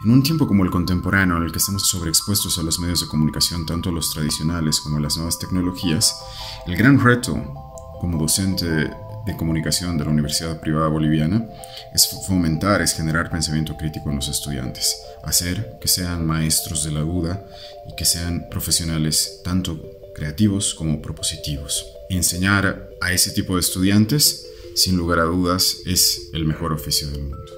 En un tiempo como el contemporáneo, en el que estamos sobreexpuestos a los medios de comunicación, tanto los tradicionales como las nuevas tecnologías, el gran reto como docente de comunicación de la Universidad Privada Boliviana es fomentar, es generar pensamiento crítico en los estudiantes, hacer que sean maestros de la duda y que sean profesionales tanto creativos como propositivos. Enseñar a ese tipo de estudiantes, sin lugar a dudas, es el mejor oficio del mundo.